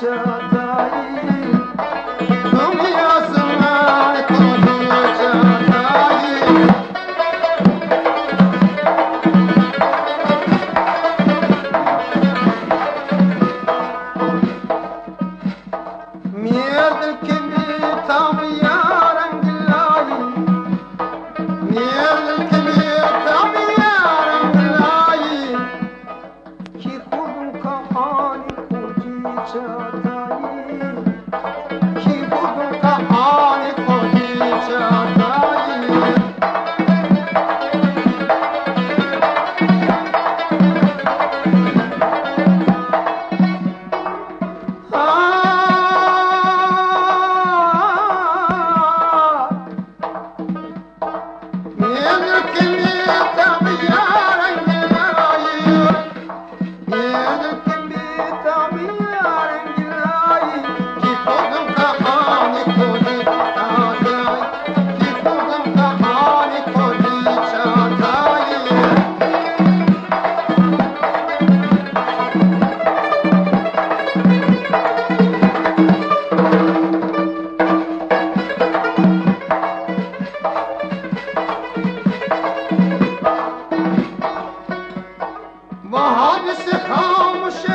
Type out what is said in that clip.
چا نائي kalmışım.